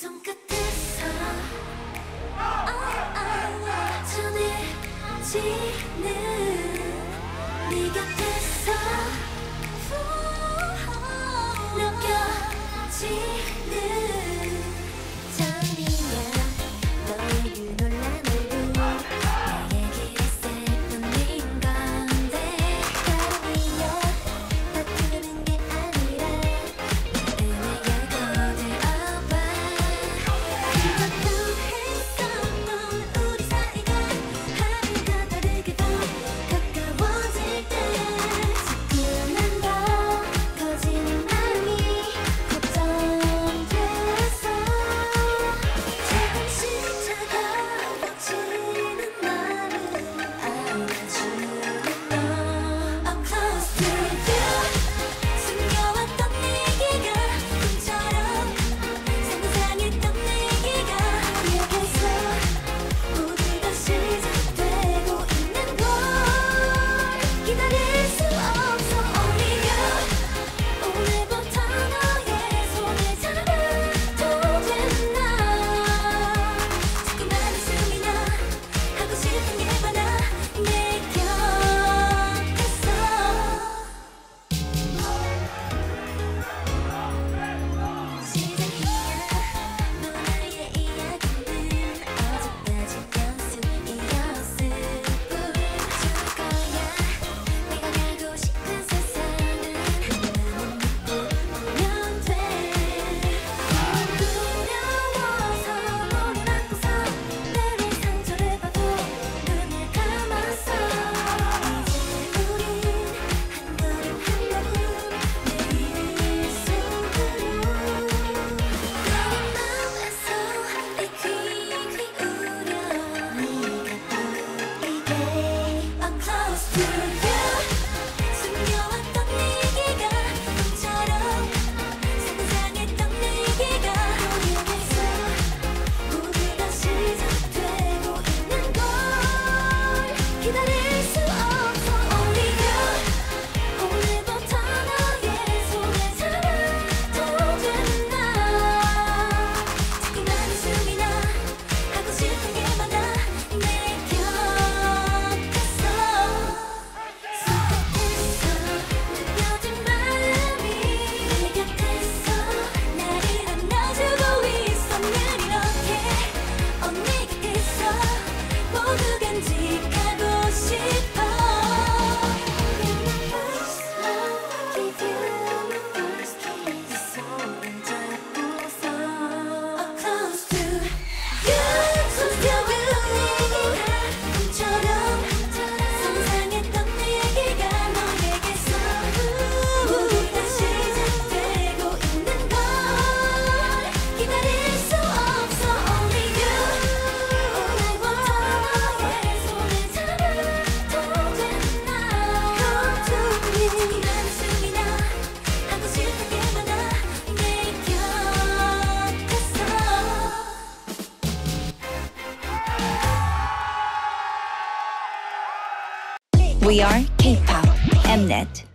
손끝에서 아아 전해지는 네 곁에서 느껴 We are K-pop Mnet.